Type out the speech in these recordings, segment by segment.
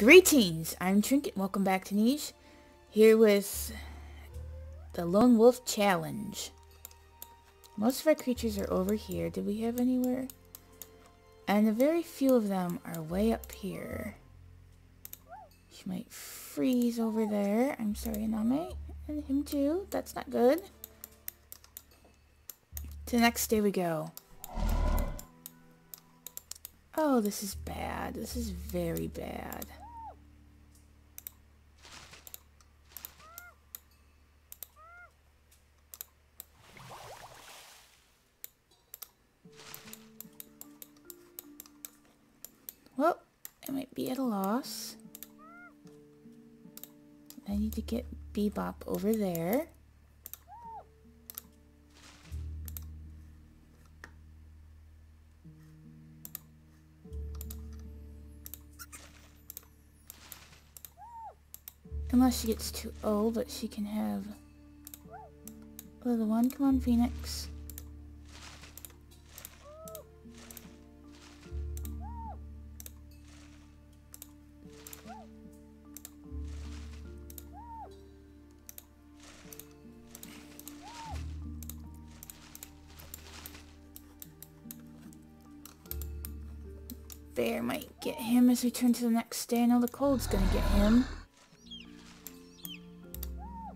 Greetings, I'm Trinket. Welcome back to Niche. Here with the Lone Wolf Challenge. Most of our creatures are over here. Did we have anywhere? And a very few of them are way up here. She might freeze over there. I'm sorry, Name. And him too. That's not good. To the next day we go. Oh, this is bad. This is very bad. I might be at a loss. I need to get Bebop over there. Unless she gets too old, but she can have a little one. Come on, Phoenix. Bear might get him as we turn to the next day. I know the cold's gonna get him.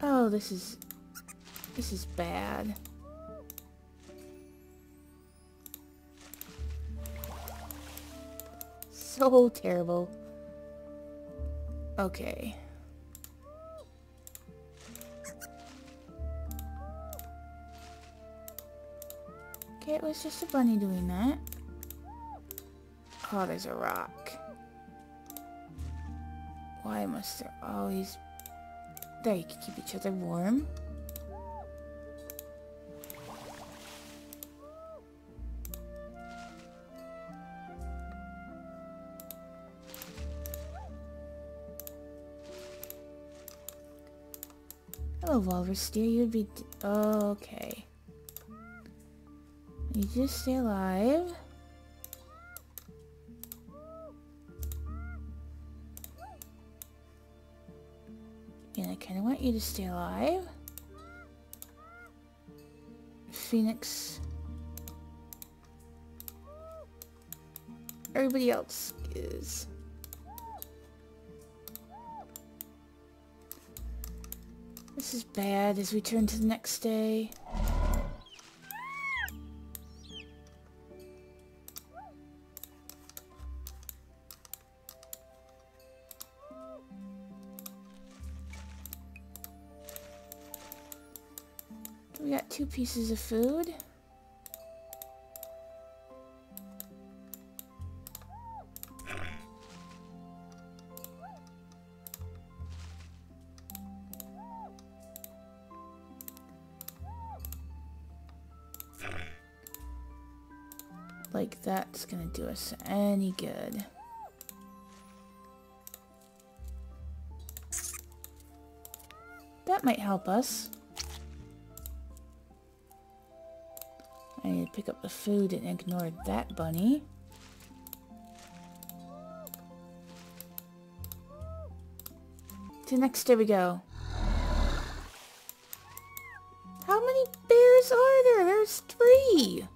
Oh, this is... This is bad. So terrible. Okay. Okay, it was just a bunny doing that. Oh, there's a rock. Why must there always... There, you can keep each other warm. Hello, Walrus dear. You'd be... Okay. You just stay alive. And I kind of want you to stay alive. Phoenix. Everybody else is... This is bad as we turn to the next day. We got two pieces of food. Like that's gonna do us any good. That might help us. I need to pick up the food and ignore that bunny. To next day we go. How many bears are there? There's three.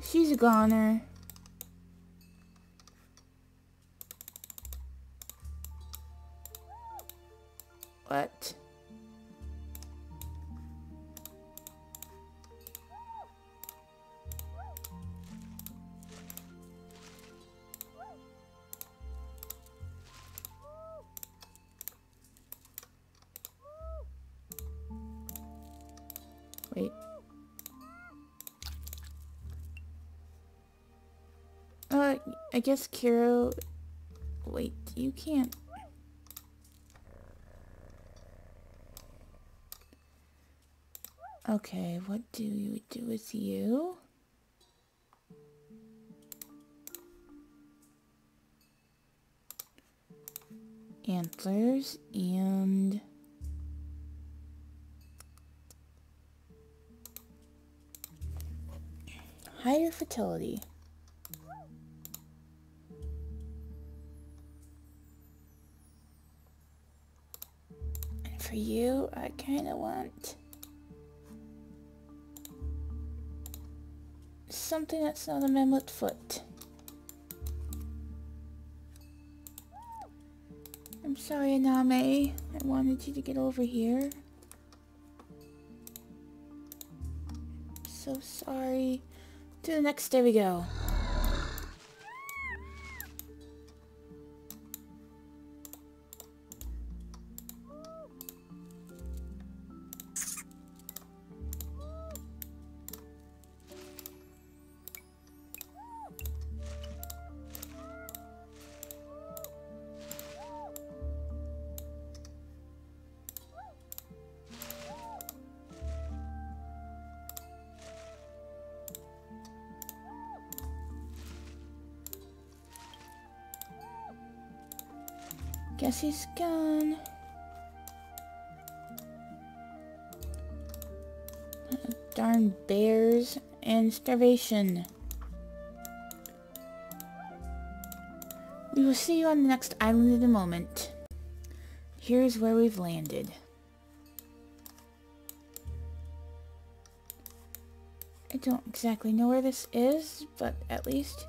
She's a goner. I guess Kiro... Wait, you can't... Okay, what do you do with you? Antlers and... Higher fertility. For you. I kind of want something that's not a mammoth foot. I'm sorry, Aname. I wanted you to get over here. So sorry. To the next day we go. Guess he's gone. Darn bears and starvation. We will see you on the next island in a moment. Here's where we've landed. I don't exactly know where this is, but at least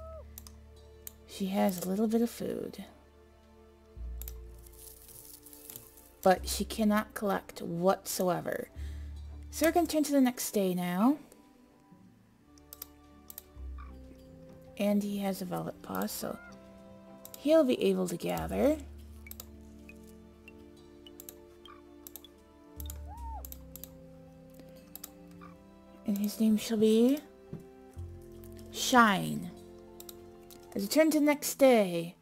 she has a little bit of food. But she cannot collect whatsoever. So we're going to turn to the next day now. And he has a velvet paw, so he'll be able to gather. And his name shall be Shine. As we turn to the next day,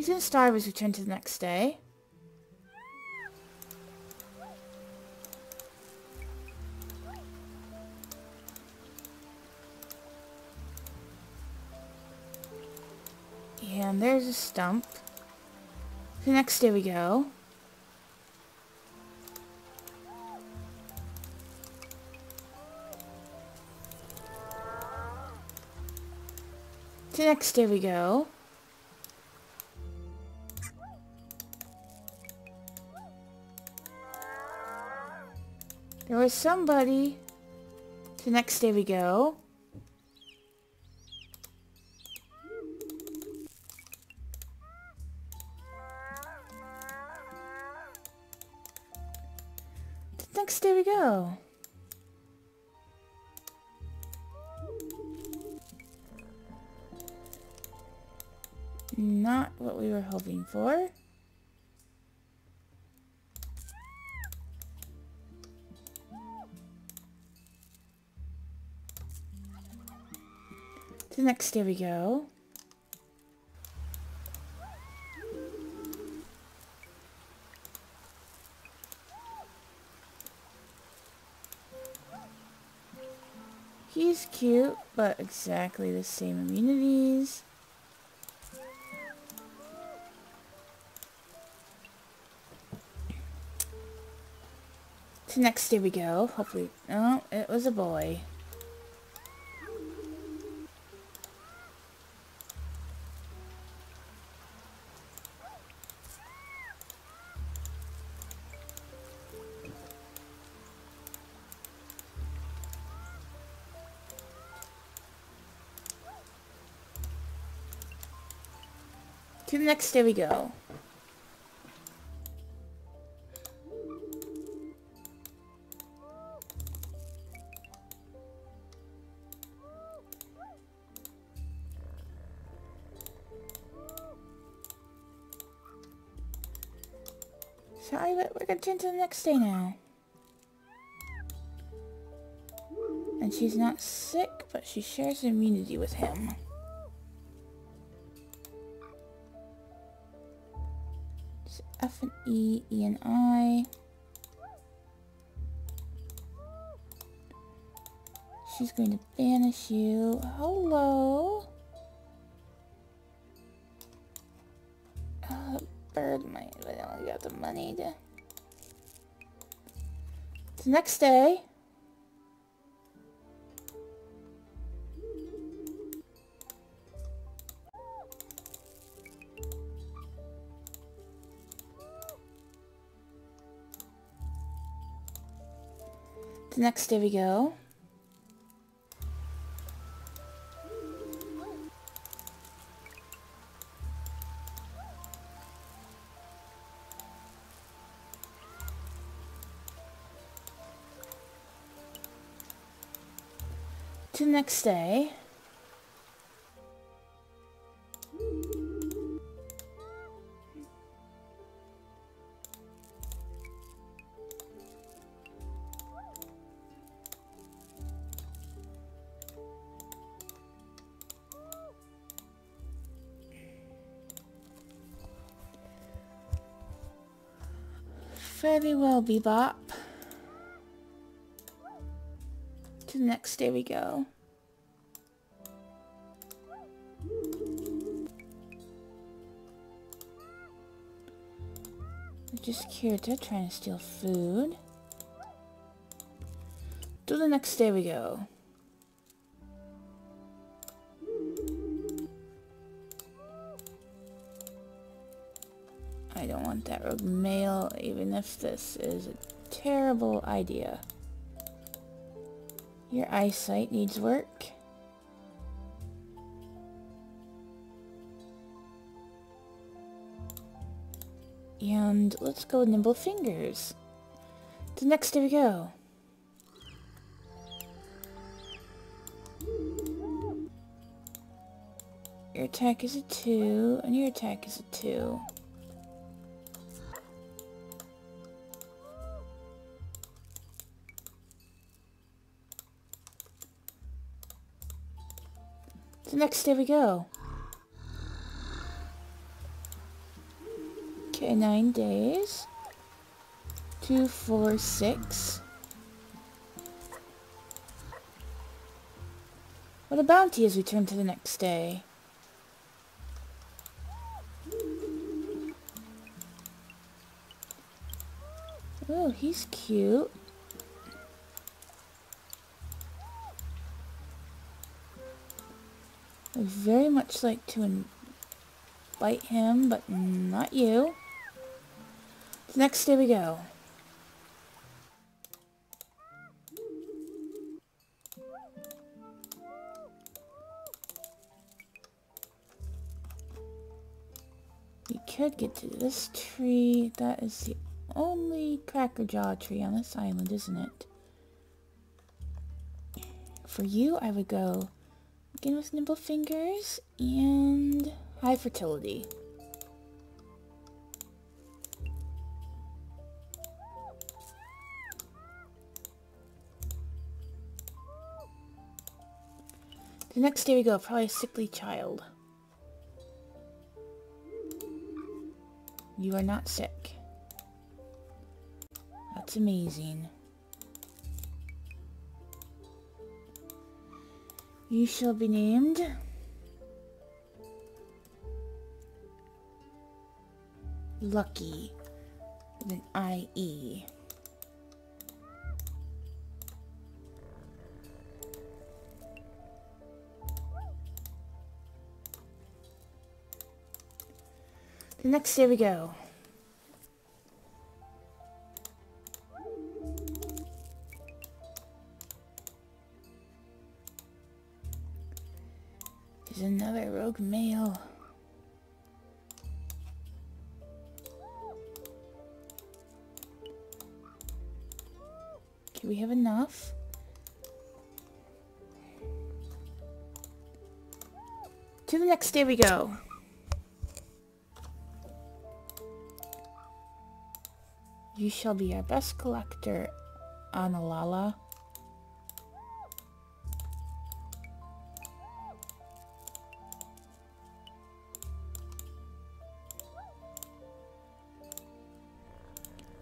he's going to starve as we turn to the next day. And there's a stump. The next day we go. The next day we go. Was somebody. The next day we go. The next day we go. Not what we were hoping for. The next day we go. He's cute, but exactly the same immunities. To next day we go. Hopefully, oh, it was a boy. To the next day we go. Sorry, but we're gonna turn to the next day now. And she's not sick, but she shares immunity with him. E, E and I. She's going to banish you. Hello. Uh, bird might, but I only got the money to... The next day... next day we go. To the next day. Very well, Bebop. To the next day we go. Just Kirita trying to steal food. To the next day we go. That rogue male, even if this is a terrible idea. Your eyesight needs work. And let's go Nimble Fingers. The next day we go. Your attack is a 2, and your attack is a 2. Next day we go. Okay, nine days. Two, four, six. What a bounty as we turn to the next day. Oh, he's cute. I very much like to invite him, but not you. Next day we go. We could get to this tree. That is the only Crackerjaw tree on this island, isn't it? For you, I would go Again with nimble fingers and high fertility. The next day we go, probably a sickly child. You are not sick. That's amazing. You shall be named Lucky with an I-E. The next day we go. There's another rogue male. Okay, we have enough. To the next day we go. You shall be our best collector, Analala.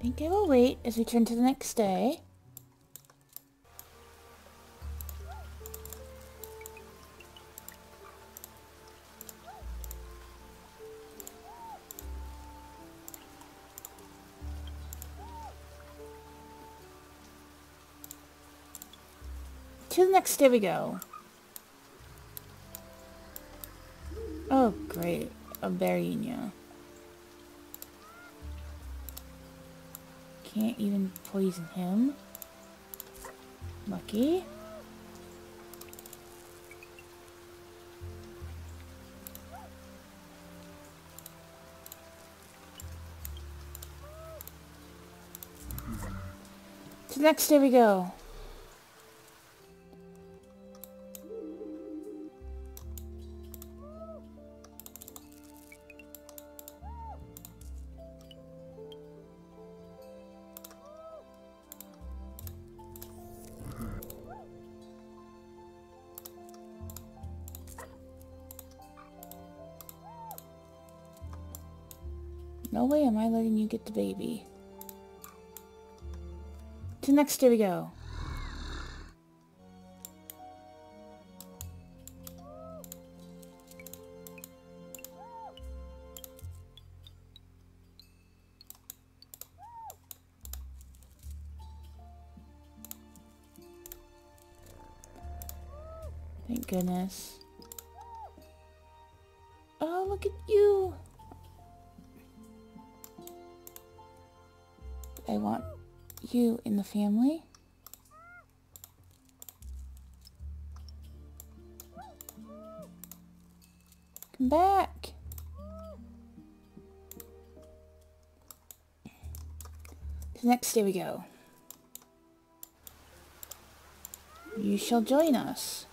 Think I will wait as we turn to the next day. To the next day we go. Oh, great. A Barinia. Can't even poison him. Lucky. The next day we go. No way am I letting you get the baby. To next day we go. Thank goodness. Oh, look at you! I want you in the family. Come back. The next day we go. You shall join us.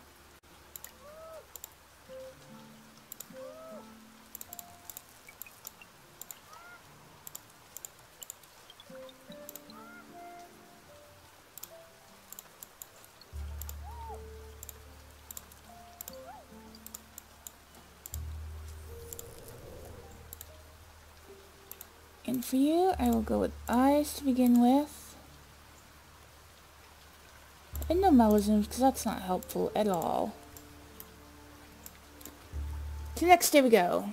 For you, I will go with eyes to begin with. And no melisms, because that's not helpful at all. To next day we go.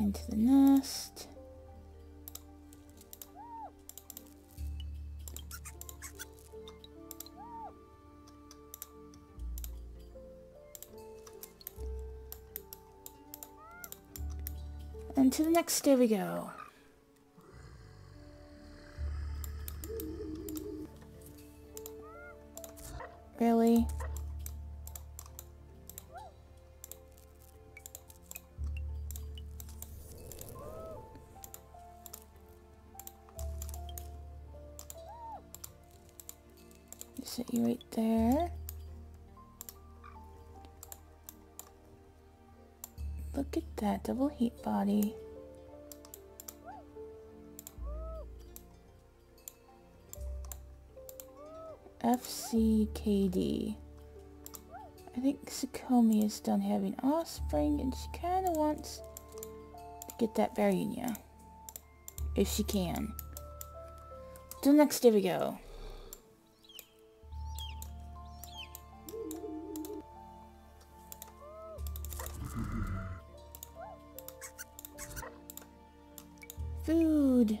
Into the nest. To the next day we go. Really? Set you right there. Look at that double heat body. FCKD. I think Sakomi is done having offspring and she kind of wants to get that Barunia. If she can. The next day we go. Food.